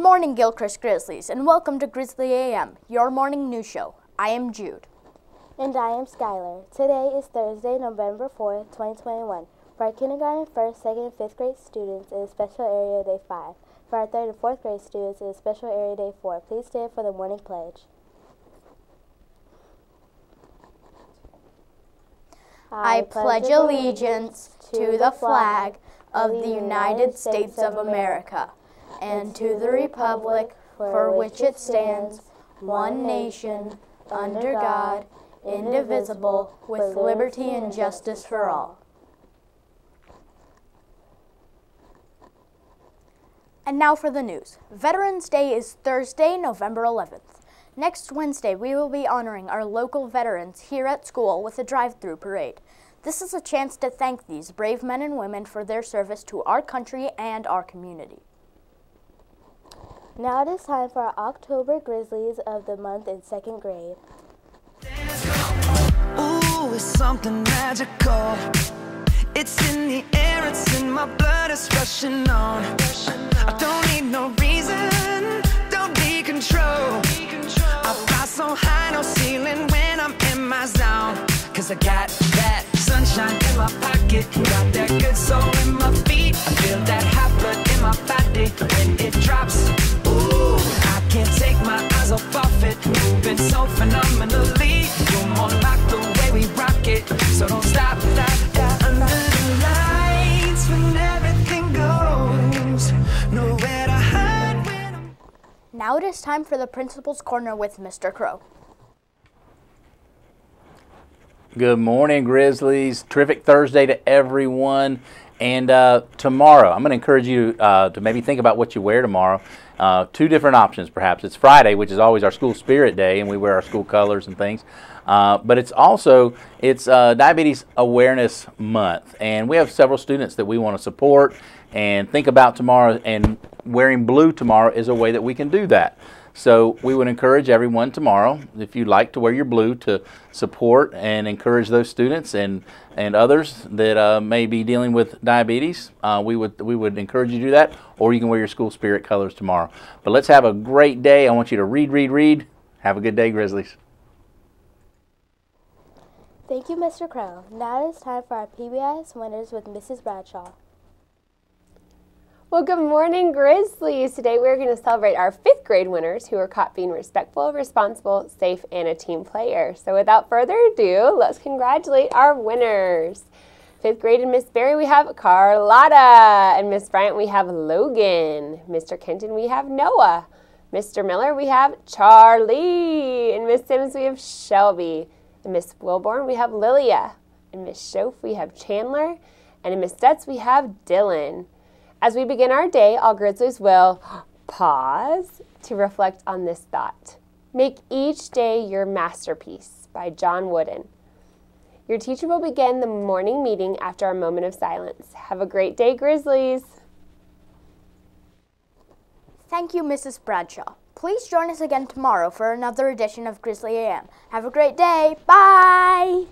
morning, Gilchrist Grizzlies, and welcome to Grizzly AM, your morning news show. I am Jude. And I am Skylar. Today is Thursday, November 4th, 2021. For our kindergarten, first, second, and fifth grade students, it is special area day 5. For our third and fourth grade students, it is special area day 4. Please stand for the morning pledge. I pledge allegiance to the flag of the United States of America and to the republic for which it stands, one nation, under God, indivisible, with liberty and justice for all. And now for the news. Veterans Day is Thursday, November 11th. Next Wednesday, we will be honoring our local veterans here at school with a drive-through parade. This is a chance to thank these brave men and women for their service to our country and our community. Now it is time for our October Grizzlies of the month in second grade. Ooh, it's something magical. It's in the air, it's in my blood, it's rushing on. I don't need no reason, don't be control. I fly so high, no ceiling when I'm in my zone. Cause I got that sunshine in my pocket, got that good soul Moving so phenomenally. You're more like the way we rock it. So don't stop. Now it is time for the Principal's Corner with Mr. Crow. Good morning, Grizzlies. Terrific Thursday to everyone. And uh, tomorrow, I'm going to encourage you uh, to maybe think about what you wear tomorrow. Uh, two different options, perhaps. It's Friday, which is always our school spirit day, and we wear our school colors and things. Uh, but it's also it's uh, Diabetes Awareness Month, and we have several students that we want to support and think about tomorrow. And wearing blue tomorrow is a way that we can do that. So we would encourage everyone tomorrow, if you'd like to wear your blue, to support and encourage those students and and others that uh, may be dealing with diabetes. Uh, we would we would encourage you to do that, or you can wear your school spirit colors tomorrow. But let's have a great day. I want you to read, read, read. Have a good day, Grizzlies. Thank you, Mr. Crow. Now it is time for our PBIS winners with Mrs. Bradshaw. Well, good morning, Grizzlies. Today we're going to celebrate our fifth grade winners who are caught being respectful, responsible, safe, and a team player. So without further ado, let's congratulate our winners. Fifth grade in Miss Berry, we have Carlotta. And Miss Bryant, we have Logan. Mr. Kenton, we have Noah. Mr. Miller, we have Charlie. And Miss Sims, we have Shelby. And Miss Wilborn, we have Lilia. And Miss Schoaf, we have Chandler. And in Miss Stutz, we have Dylan. As we begin our day, all Grizzlies will pause to reflect on this thought. Make each day your masterpiece by John Wooden. Your teacher will begin the morning meeting after our moment of silence. Have a great day, Grizzlies. Thank you, Mrs. Bradshaw. Please join us again tomorrow for another edition of Grizzly AM. Have a great day. Bye.